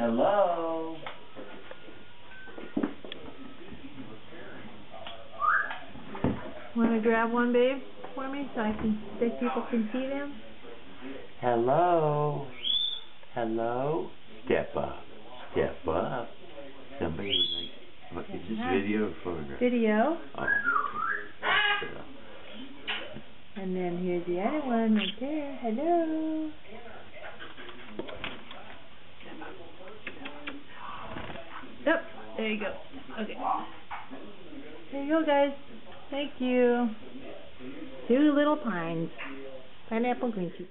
Hello? Want to grab one, babe, for me so I can, so people can see them? Hello? Hello? Step up. Step up. Somebody would like, what is this video or photograph? Video. Oh. And then here's the other one right there. Hello. There you go. Okay. There you go, guys. Thank you. Two little pines. Pineapple green tea.